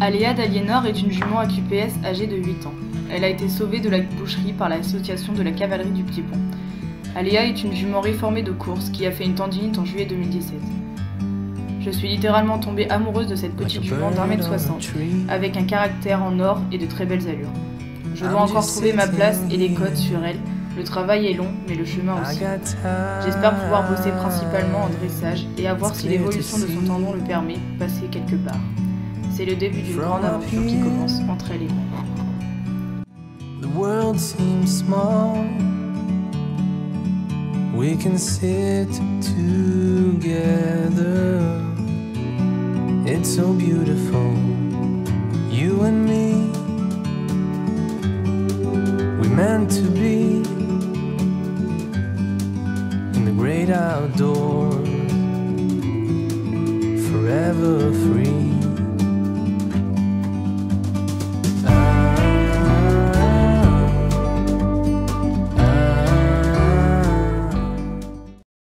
Aléa d'Aliénor est une jument AQPS âgée de 8 ans. Elle a été sauvée de la boucherie par l'association de la cavalerie du Petit Pont. Aléa est une jument réformée de course qui a fait une tendinite en juillet 2017. Je suis littéralement tombée amoureuse de cette petite jument d'un mètre soixante, avec un caractère en or et de très belles allures. Je dois encore trouver ma place et les codes sur elle. Le travail est long, mais le chemin aussi. J'espère pouvoir bosser principalement en dressage et à voir si l'évolution de son tendon le permet, passer quelque part. C'est le début d'une grande aventure qui commence entre elle et. The world seems small. We can sit together. It's so beautiful, you and me. We meant to be in the great outdoors, forever free.